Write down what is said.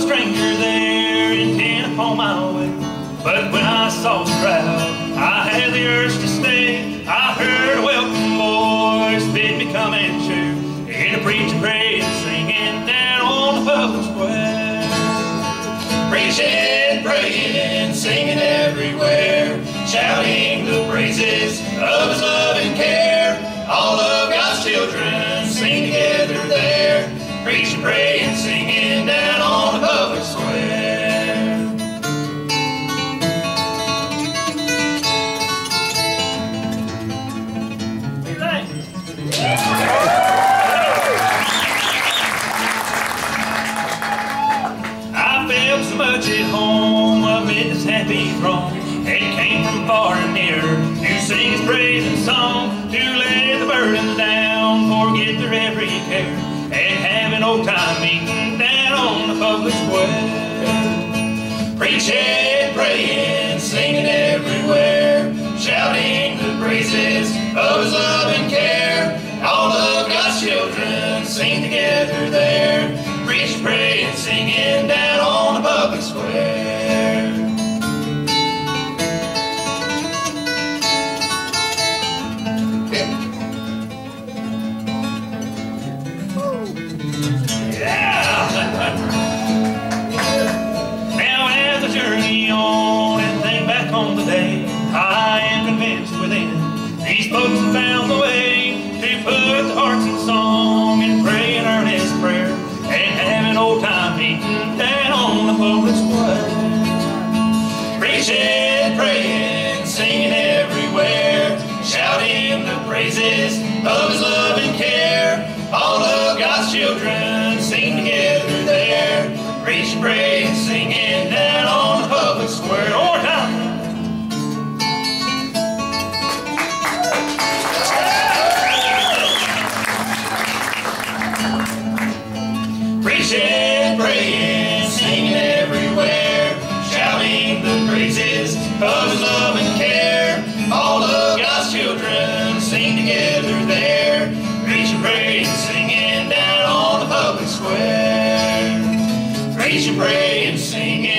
stranger there intent upon my way. But when I saw the crowd, I had the urge to stay. I heard a welcome voice bid me come and share. And a preacher praying, singing down on the public square. Preaching, praying, singing everywhere, shouting the praises of His love and care. All of God's children sing together there, preaching, praying, singing down I so much at home. Amid this happy throng, and came from far and near. To sing His praise and song, to lay the burdens down, forget their every care, and have an old time meeting down on the public square. Preaching, praying, singing everywhere, shouting the praises of His love and care. All of God's children sing together there, preaching, praying, singing down on the public square. Down on the public square. Preaching, praying, singing everywhere, shouting the praises of His love and care. All of God's children sing together there, preaching, praying, singing down on the public square. More time. Preaching, praying, singing everywhere, shouting the praises of His love and care. All of God's children sing together there, singing down on the public square. Singing.